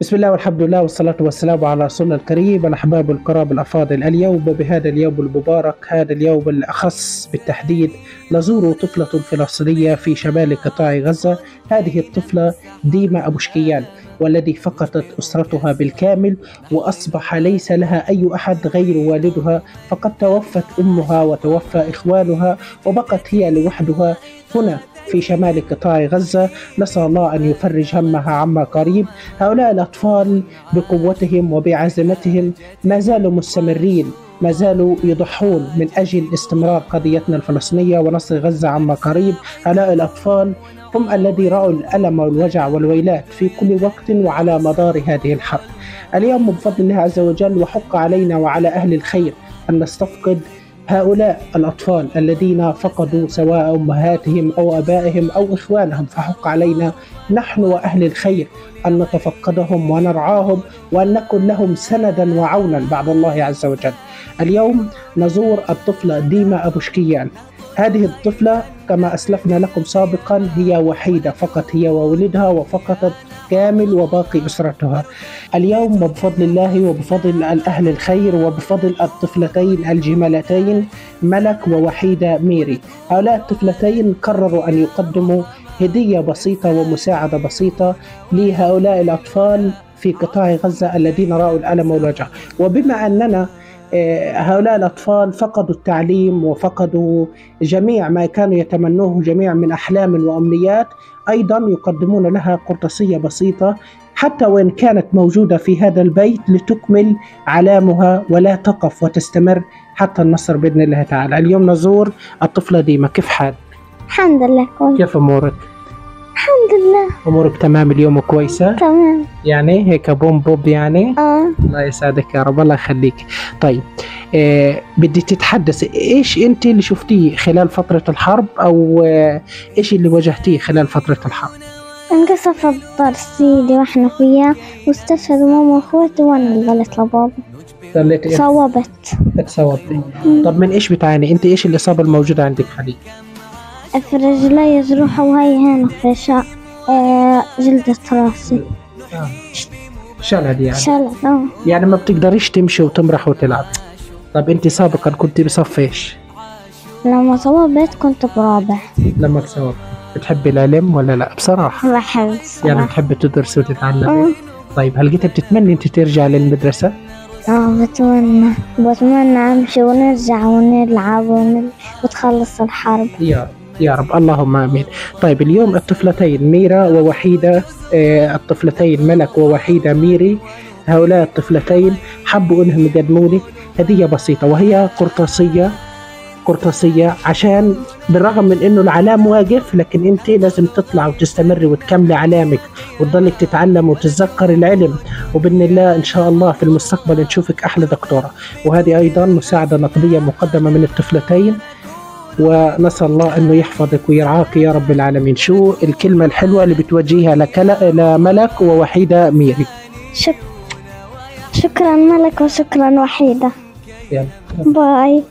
بسم الله والحمد لله والصلاة والسلام على رسولنا الكريم الأحباب الكرام الأفاضل اليوم. بهذا اليوم المبارك هذا اليوم الأخص بالتحديد نزور طفلة فلسطينية في شمال قطاع غزة. هذه الطفلة ديما أبو شكيان والذي فقدت أسرتها بالكامل وأصبح ليس لها أي أحد غير والدها. فقد توفت أمها وتوفى إخوانها وبقت هي لوحدها هنا في شمال قطاع غزة نسأل الله أن يفرج همها عما قريب. هؤلاء الأطفال بقوتهم وبعزيمتهم ما زالوا مستمرين ما زالوا يضحون من أجل استمرار قضيتنا الفلسطينية ونصر غزة عما قريب. هؤلاء الأطفال هم الذي رأوا الألم والوجع والويلات في كل وقت وعلى مدار هذه الحرب. اليوم بفضل الله عز وجل وحق علينا وعلى أهل الخير أن نستفقد هؤلاء الأطفال الذين فقدوا سواء أمهاتهم أو أبائهم أو إخوانهم فحق علينا نحن وأهل الخير أن نتفقدهم ونرعاهم وأن نكون لهم سندا وعونا بعد الله عز وجل. اليوم نزور الطفلة ديما أبو شكيان هذه الطفلة كما أسلفنا لكم سابقا هي وحيدة فقط هي وولدها وفقدت كامل وباقي أسرتها. اليوم وبفضل الله وبفضل الأهل الخير وبفضل الطفلتين الجمالتين ملك ووحيدة ميري. هؤلاء الطفلتين قرروا أن يقدموا هدية بسيطة ومساعدة بسيطة لهؤلاء الأطفال في قطاع غزة الذين رأوا الألم والوجع. وبما أننا هؤلاء الأطفال فقدوا التعليم وفقدوا جميع ما كانوا يتمنوه جميع من أحلام وأمنيات أيضا يقدمون لها قرطاسية بسيطة حتى وإن كانت موجودة في هذا البيت لتكمل علامها ولا تقف وتستمر حتى النصر بإذن الله تعالى اليوم نزور الطفلة ديما كيف حال؟ الحمد لله كويس كيف أمورك؟ الحمد لله أمورك تمام اليوم كويسة؟ تمام يعني هيك بوم بوب يعني؟ آه الله يسعدك يا رب الله يخليك. طيب آه بدي تتحدث إيش أنت اللي شفتيه خلال فترة الحرب؟ أو آه إيش اللي واجهتيه خلال فترة الحرب؟ انقصف الدار السيدي وإحنا فيها واستشهدوا ماما وأخواتي وأنا اللي ضليت لبابا. إيه؟ صوبت تصوتي طب من إيش بتعاني؟ أنت إيش الإصابة الموجودة عندك حاليا؟ في رجلي جروحة وهي هنا في شا... آه جلدة راسي. آه. شلل يعني؟ شلل آه. يعني ما بتقدريش تمشي وتمرح وتلعب. طب أنت سابقا كنت بصف إيش؟ لما صوبت كنت برابع. لما تصوت بتحبي العلم ولا لا؟ بصراحة. بحب يعني بتحبي تدرسي وتتعلمي؟ آه. طيب هل جيت بتتمني أنت ترجع للمدرسة؟ آه، بتمنى. بتمنى أمشي ونرجع ونلعب ون... وتخلص الحرب. يا رب يا رب. اللهم آمين. طيب اليوم الطفلتين ميرا ووحيدة آه، الطفلتين ملك ووحيدة ميري. هؤلاء الطفلتين حبوا إنهم يقدموا لك هدية بسيطة وهي قرطاسية قرطاسية عشان بالرغم من إنه العلام واقف لكن أنت لازم تطلع وتستمري وتكملي علامك وتضلك تتعلم وتتذكر العلم. وبإذن الله إن شاء الله في المستقبل نشوفك أحلى دكتورة. وهذه أيضا مساعدة نقدية مقدمة من الطفلتين. ونسأل الله أنه يحفظك ويرعاك يا رب العالمين. شو الكلمة الحلوة اللي بتوجهها لك لملك ووحيدة ميري؟ شك... شكرا ملك وشكرا وحيدة. يلا. باي.